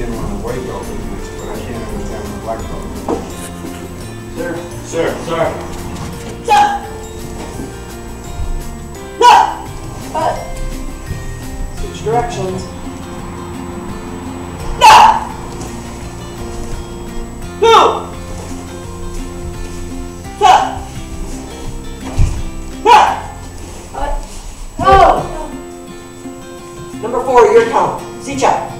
Sir. I can understand when the white belt is mixed, but I can't understand when the black belt is mixed. Sir. Sir. Sir. Sir. No. But. Switch directions. No. No. Sir. No. Uh, no. Number four, your count. Sicha. Uh,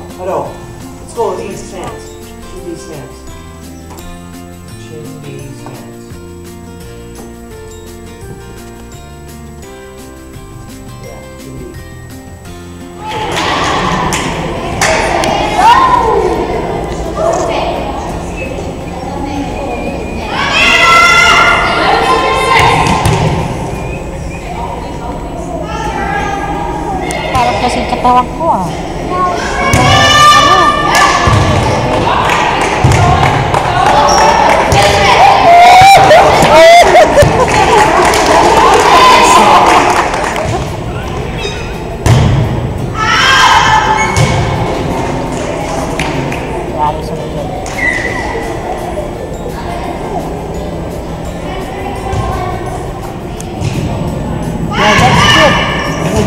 ketawa kuah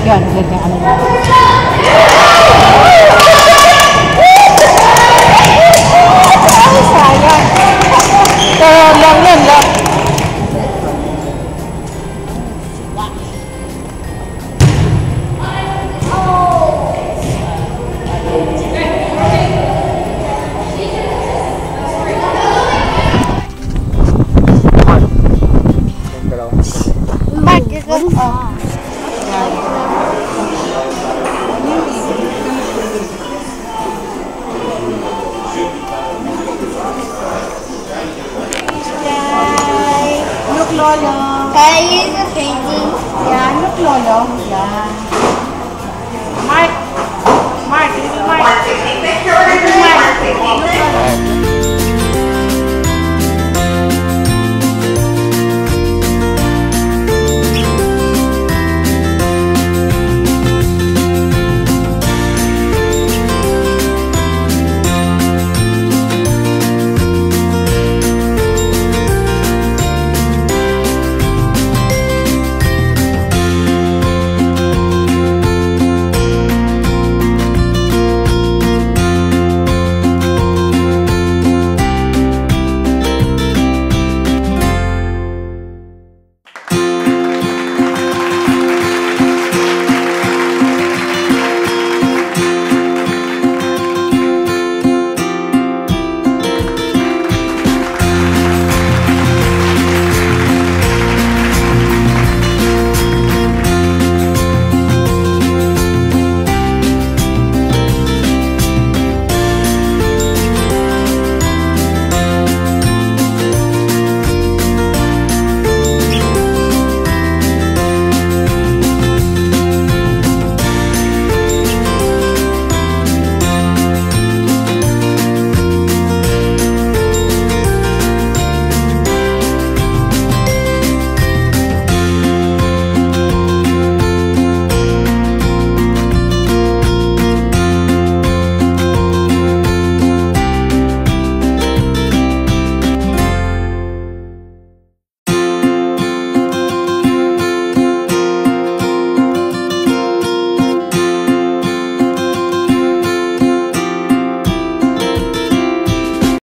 كانوا لنا على Loyang.